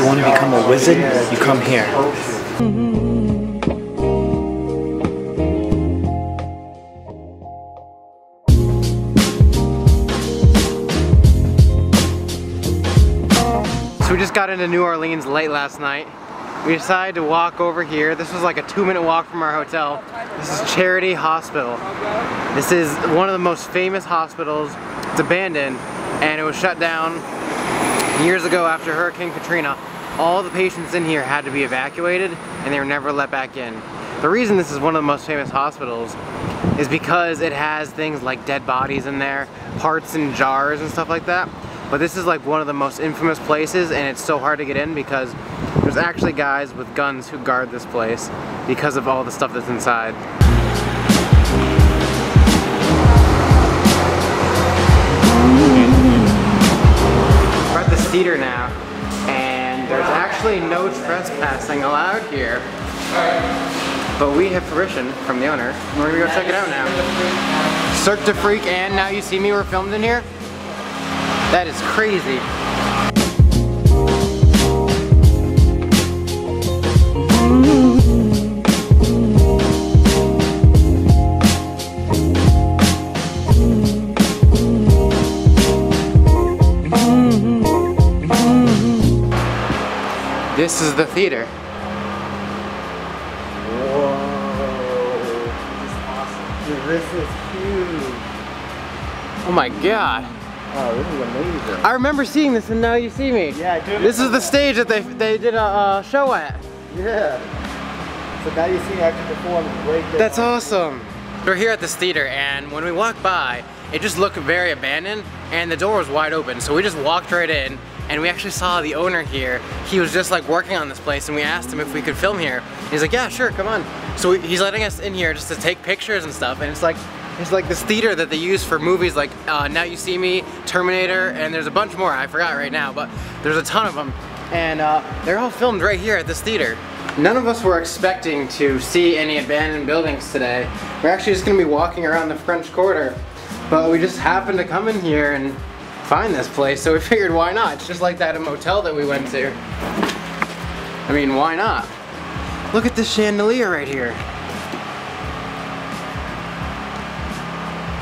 you want to become a wizard, you come here. So we just got into New Orleans late last night. We decided to walk over here. This was like a two minute walk from our hotel. This is Charity Hospital. This is one of the most famous hospitals. It's abandoned and it was shut down years ago after Hurricane Katrina. All the patients in here had to be evacuated and they were never let back in. The reason this is one of the most famous hospitals is because it has things like dead bodies in there, parts in jars and stuff like that. But this is like one of the most infamous places and it's so hard to get in because there's actually guys with guns who guard this place because of all the stuff that's inside. We're at the theater now actually no trespassing allowed here. But we have permission from the owner. We're gonna go check it out now. Cirque du Freak and Now You See Me were filmed in here? That is crazy. This is the theater. Dude, this is huge. Oh my god. Oh, this is amazing. I remember seeing this and now you see me. Yeah, do. This is the stage that they, they did a uh, show at. Yeah. So now you see me actually perform right there. That's awesome. We're here at this theater and when we walked by, it just looked very abandoned and the door was wide open. So we just walked right in and we actually saw the owner here. He was just like working on this place and we asked him if we could film here. He's like, yeah, sure, come on. So he's letting us in here just to take pictures and stuff and it's like, it's like this theater that they use for movies like uh, Now You See Me, Terminator, and there's a bunch more, I forgot right now, but there's a ton of them. And uh, they're all filmed right here at this theater. None of us were expecting to see any abandoned buildings today. We're actually just gonna be walking around the French Quarter, but we just happened to come in here and find this place, so we figured why not? It's just like that a motel that we went to. I mean, why not? Look at this chandelier right here.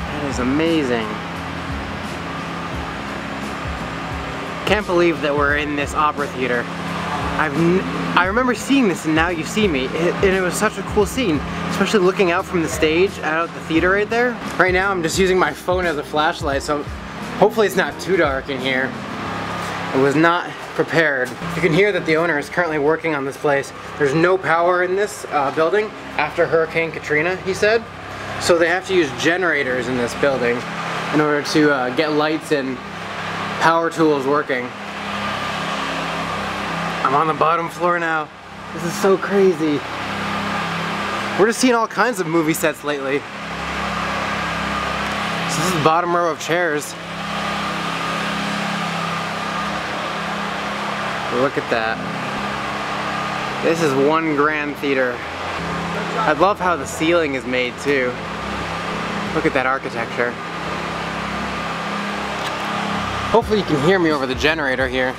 That is amazing. Can't believe that we're in this opera theater. I've I remember seeing this and now you see me, it, and it was such a cool scene, especially looking out from the stage, out at the theater right there. Right now I'm just using my phone as a flashlight, so hopefully it's not too dark in here. I was not prepared. You can hear that the owner is currently working on this place. There's no power in this uh, building after Hurricane Katrina, he said. So they have to use generators in this building in order to uh, get lights and power tools working. I'm on the bottom floor now. This is so crazy. We're just seeing all kinds of movie sets lately. So this is the bottom row of chairs. Look at that. This is one grand theater. I love how the ceiling is made too. Look at that architecture. Hopefully you can hear me over the generator here.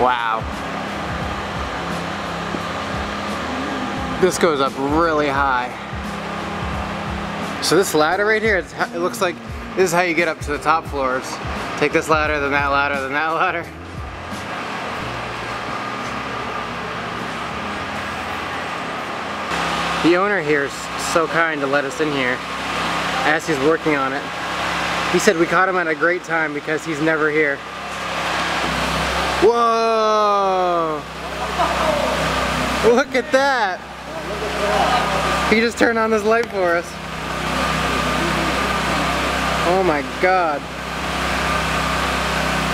Wow. This goes up really high. So this ladder right here, it looks like this is how you get up to the top floors. Take this ladder, then that ladder, then that ladder. The owner here is so kind to let us in here as he's working on it. He said we caught him at a great time because he's never here. Whoa! Look at that! He just turned on this light for us. My god.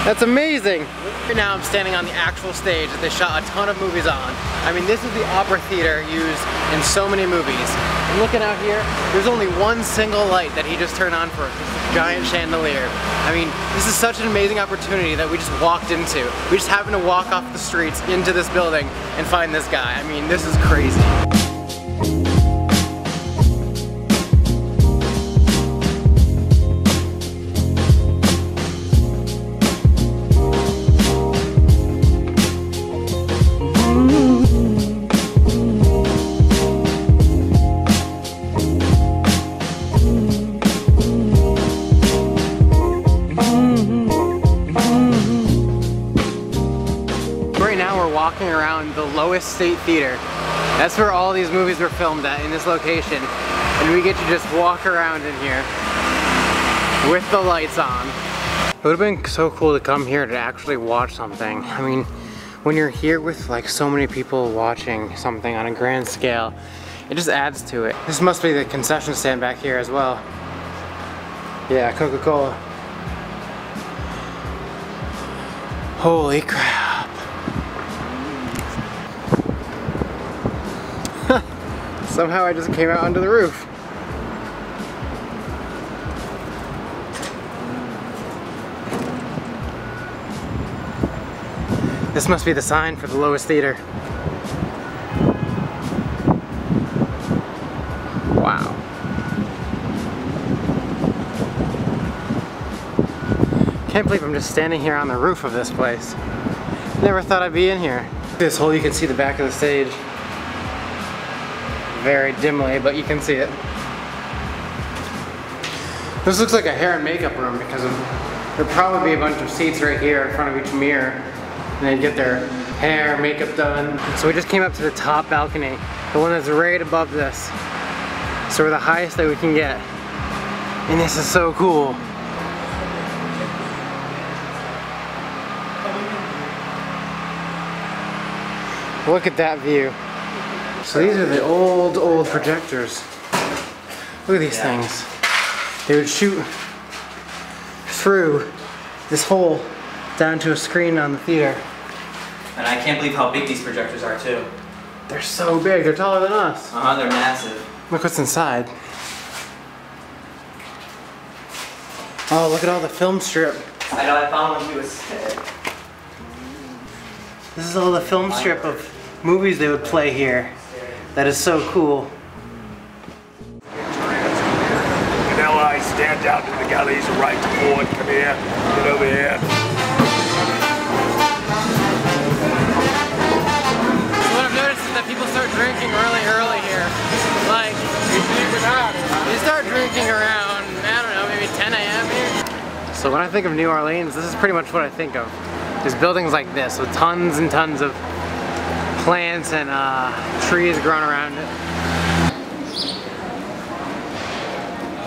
That's amazing. Right now I'm standing on the actual stage that they shot a ton of movies on. I mean, this is the opera theater used in so many movies. And looking out here, there's only one single light that he just turned on for. This giant chandelier. I mean, this is such an amazing opportunity that we just walked into. We just happened to walk off the streets into this building and find this guy. I mean, this is crazy. State Theater. That's where all these movies were filmed at, in this location. And we get to just walk around in here with the lights on. It would have been so cool to come here to actually watch something. I mean, when you're here with like so many people watching something on a grand scale, it just adds to it. This must be the concession stand back here as well. Yeah, Coca-Cola. Holy crap. Somehow I just came out onto the roof. This must be the sign for the Loew's Theater. Wow. Can't believe I'm just standing here on the roof of this place. Never thought I'd be in here. This hole, you can see the back of the stage. Very dimly, but you can see it. This looks like a hair and makeup room because there'd probably be a bunch of seats right here in front of each mirror and they'd get their hair, makeup done. So we just came up to the top balcony, the one that's right above this. So we're the highest that we can get. And this is so cool. Look at that view. So these are the old, old projectors. Look at these things. They would shoot through this hole down to a screen on the theater. And I can't believe how big these projectors are too. They're so big, they're taller than us. Uh-huh, they're massive. Look what's inside. Oh, look at all the film strip. I know, I found one too. It's This is all the film strip of movies they would play here. That is so cool. Now I stand down to the galleys right forward. Come here. Get over here. So what I've noticed is that people start drinking really early here. Like, they start drinking around, I don't know, maybe 10 a.m. here. So when I think of New Orleans, this is pretty much what I think of. There's buildings like this with tons and tons of plants and uh, trees growing around it.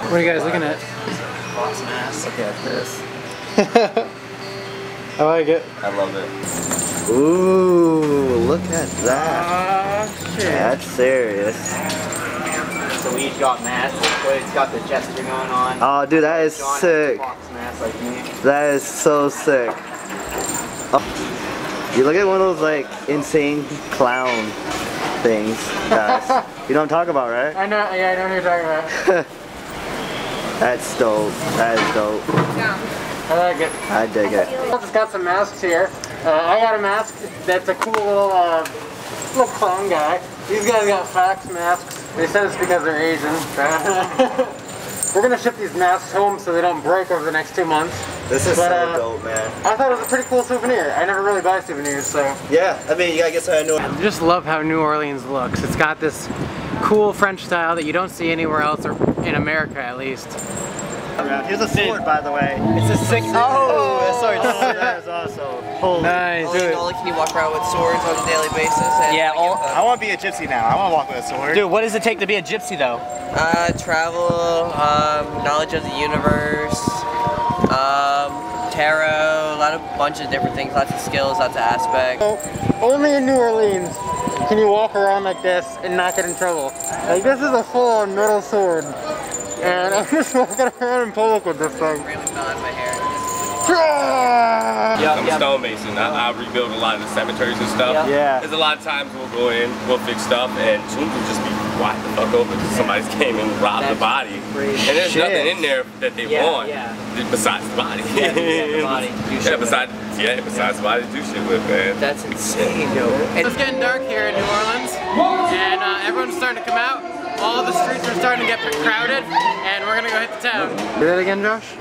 What are you guys looking at? Fox mask. Look at this. I like it. I love it. Ooh, look at that. Ah, That's serious. So we each got masks, but it's got the gesture going on. Oh, dude, that is John has a sick. Fox mask like me. That is so sick. Oh. You look at one of those like insane clown things, guys. you don't talk about, right? I know, yeah, I know what you're talking about. That's dope. That is dope. Yeah. I like it. I dig it. I just got some masks here. Uh, I got a mask that's a cool little, uh, little clown guy. These guys got fax masks. They said it's because they're Asian. We're gonna ship these masks home so they don't break over the next two months. This is But, so uh, dope, man. I thought it was a pretty cool souvenir. I never really buy souvenirs, so. Yeah, I mean, you gotta get something new. I just love how New Orleans looks. It's got this cool French style that you don't see anywhere else, or in America at least. Here's a sword, by the way. It's a sick. Oh, sorry. that is also. Holy. Nice. Holy moly, can you walk around with swords on a daily basis? And Yeah, all- I want to be a gypsy now. I want to walk with a sword. Dude, what does it take to be a gypsy though? Uh, travel, um, knowledge of the universe, tarot, a lot of bunch of different things, lots of skills, lots of aspects. Only in New Orleans can you walk around like this and not get in trouble. Like this is a full-on metal sword. And I'm just walking around in public with this thing. Really nod my hair. Yeah, I'm a stonemason. I, I rebuild a lot of the cemeteries and stuff. Yeah. Yeah. There's a lot of times we'll go in, we'll fix stuff, and tombs will just be wide the fuck over because somebody's came and robbed the body. crazy. And there's Shit. nothing in there that they Yeah, want yeah. besides the body. Yeah, yeah, the body. Do shit yeah, with. besides, yeah, besides the body to do shit with, man. That's insane, yo. It's getting dark here in New Orleans, and uh, everyone's starting to come out. All the streets are starting to get crowded, and we're gonna go hit the town. Do that again, Josh?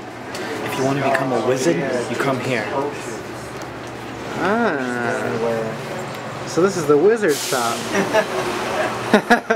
If you want to become a wizard, you come here. Ah. So this is the wizard shop.